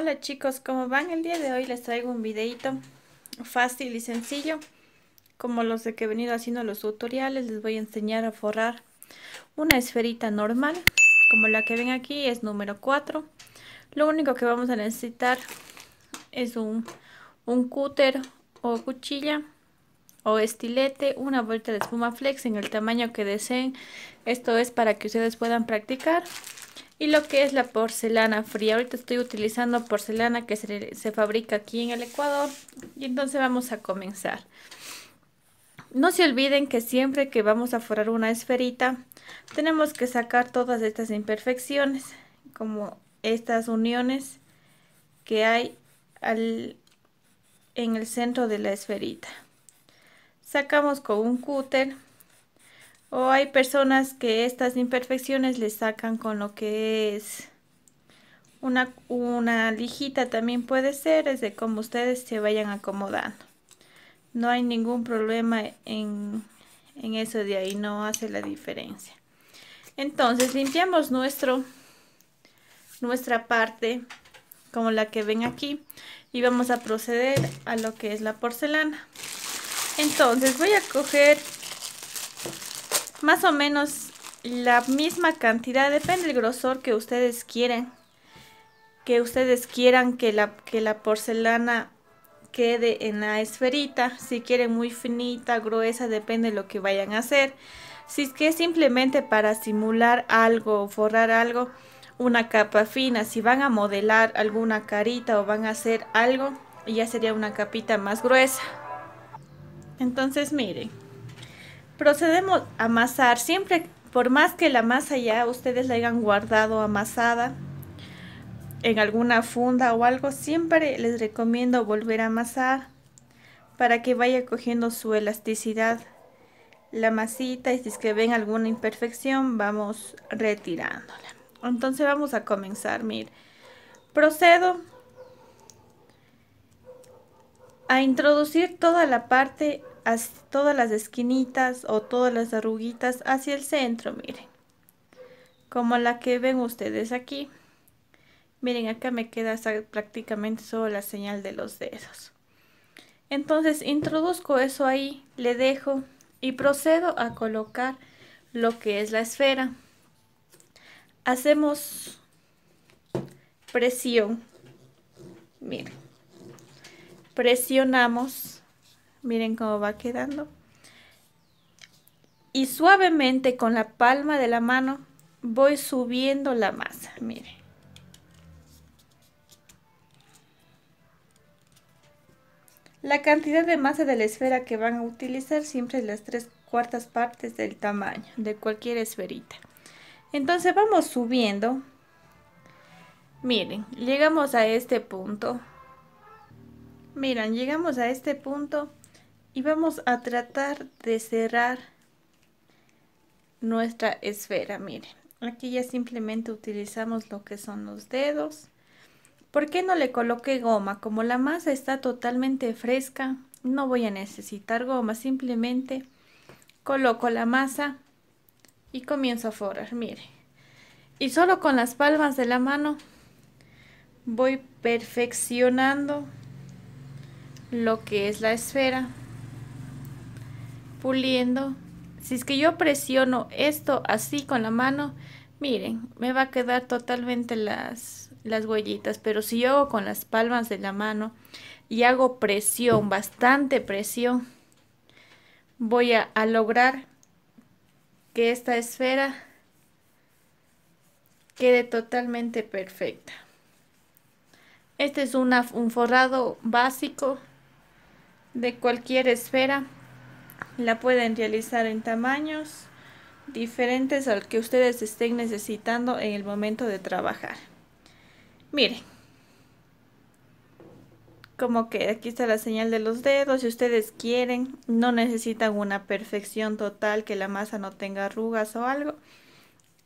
Hola chicos, ¿cómo van? El día de hoy les traigo un videito fácil y sencillo como los de que he venido haciendo los tutoriales les voy a enseñar a forrar una esferita normal como la que ven aquí es número 4 lo único que vamos a necesitar es un, un cúter o cuchilla o estilete, una vuelta de espuma flex en el tamaño que deseen. Esto es para que ustedes puedan practicar y lo que es la porcelana fría. Ahorita estoy utilizando porcelana que se, se, fabrica aquí en el Ecuador y entonces vamos a comenzar. No se olviden que siempre que vamos a forrar una esferita tenemos que sacar todas estas imperfecciones como estas uniones que hay al, en el centro de la esferita. Sacamos con un cúter o hay personas que estas imperfecciones les sacan con lo que es una, una lijita también puede ser, es de cómo ustedes se vayan acomodando. No hay ningún problema en, en eso de ahí, no hace la diferencia. Entonces limpiamos nuestro, nuestra parte como la que ven aquí y vamos a proceder a lo que es la porcelana. Entonces voy a coger más o menos la misma cantidad, depende del grosor que ustedes quieren, que ustedes quieran que la, que la porcelana quede en la esferita, si quieren muy finita, gruesa, depende de lo que vayan a hacer. Si es que es simplemente para simular algo forrar algo, una capa fina, si van a modelar alguna carita o van a hacer algo, ya sería una capita más gruesa. Entonces miren, procedemos a amasar. Siempre por más que la masa ya ustedes la hayan guardado amasada en alguna funda o algo siempre les recomiendo volver a amasar para que vaya cogiendo su elasticidad. La masita y si es que ven alguna imperfección vamos retirándola. Entonces vamos a comenzar. Miren procedo a introducir toda la parte todas las esquinitas o todas las arruguitas hacia el centro, miren. Como la que ven ustedes aquí. Miren, acá me queda prácticamente solo la señal de los dedos. Entonces introduzco eso ahí, le dejo y procedo a colocar lo que es la esfera. Hacemos presión. Miren. Presionamos Miren cómo va quedando. Y suavemente con la palma de la mano voy subiendo la masa. Miren. La cantidad de masa de la esfera que van a utilizar siempre es las tres cuartas partes del tamaño de cualquier esferita. Entonces vamos subiendo. Miren, llegamos a este punto. Miren, llegamos a este punto y vamos a tratar de cerrar nuestra esfera. Miren aquí ya simplemente utilizamos lo que son los dedos. ¿por qué no le coloqué goma? como la masa está totalmente fresca no voy a necesitar goma simplemente coloco la masa y comienzo a forrar. Mire y solo con las palmas de la mano voy perfeccionando lo que es la esfera puliendo. Si es que yo presiono esto así con la mano, miren, me va a quedar totalmente las, las huellitas. Pero si yo hago con las palmas de la mano y hago presión, bastante presión, voy a, lograr que esta esfera quede totalmente perfecta. Este es una, un forrado básico de cualquier esfera la pueden realizar en tamaños diferentes al que ustedes estén necesitando en el momento de trabajar. Miren. Como que aquí está la señal de los dedos. Si ustedes quieren, no necesitan una perfección total, que la masa no tenga arrugas o algo.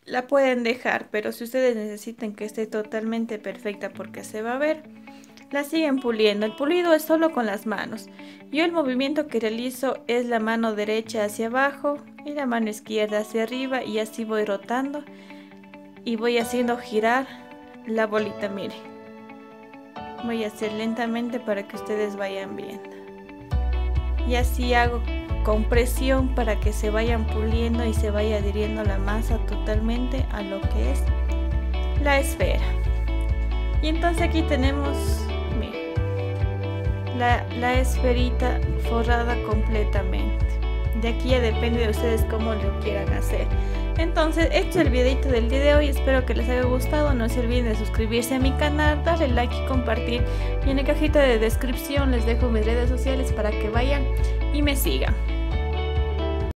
La pueden dejar, pero si ustedes necesitan que esté totalmente perfecta porque se va a ver, la siguen puliendo. El pulido es solo con las manos. Yo el movimiento que realizo es la mano derecha hacia abajo y la mano izquierda hacia arriba y así voy rotando y voy haciendo girar la bolita, mire. voy a hacer lentamente para que ustedes vayan viendo y así hago con presión para que se vayan puliendo y se vaya adhiriendo la masa totalmente a lo que es la esfera y entonces aquí tenemos la, esferita forrada completamente de aquí ya depende de ustedes cómo lo quieran hacer entonces, este es el videito del día de hoy, espero que les haya gustado, no se olviden de suscribirse a mi canal, darle like y compartir. Y en la cajita de descripción les dejo mis redes sociales para que vayan y me sigan.